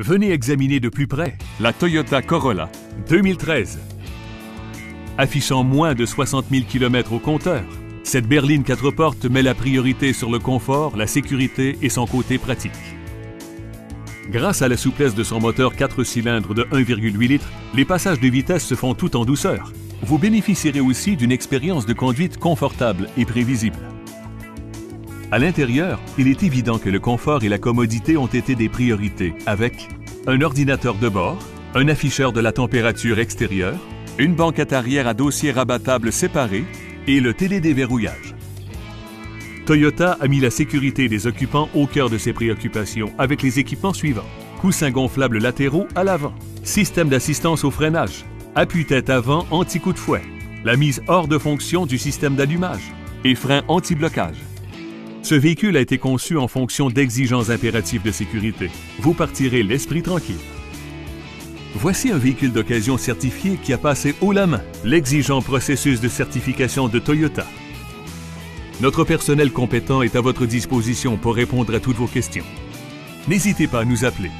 Venez examiner de plus près la Toyota Corolla 2013. Affichant moins de 60 000 km au compteur, cette berline 4 portes met la priorité sur le confort, la sécurité et son côté pratique. Grâce à la souplesse de son moteur 4 cylindres de 1,8 litres, les passages de vitesse se font tout en douceur. Vous bénéficierez aussi d'une expérience de conduite confortable et prévisible. À l'intérieur, il est évident que le confort et la commodité ont été des priorités avec un ordinateur de bord, un afficheur de la température extérieure, une banquette arrière à dossier rabattable séparé et le télédéverrouillage. Toyota a mis la sécurité des occupants au cœur de ses préoccupations avec les équipements suivants. Coussins gonflables latéraux à l'avant, système d'assistance au freinage, appui-tête avant anti-coup de fouet, la mise hors de fonction du système d'allumage et frein anti-blocage. Ce véhicule a été conçu en fonction d'exigences impératives de sécurité. Vous partirez l'esprit tranquille. Voici un véhicule d'occasion certifié qui a passé haut la main l'exigeant processus de certification de Toyota. Notre personnel compétent est à votre disposition pour répondre à toutes vos questions. N'hésitez pas à nous appeler